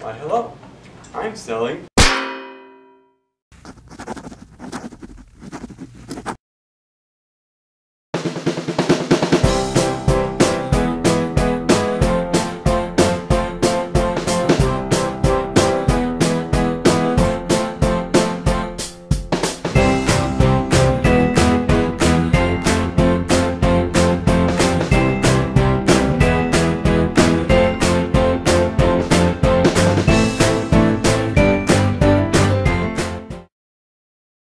Why, hello. I'm selling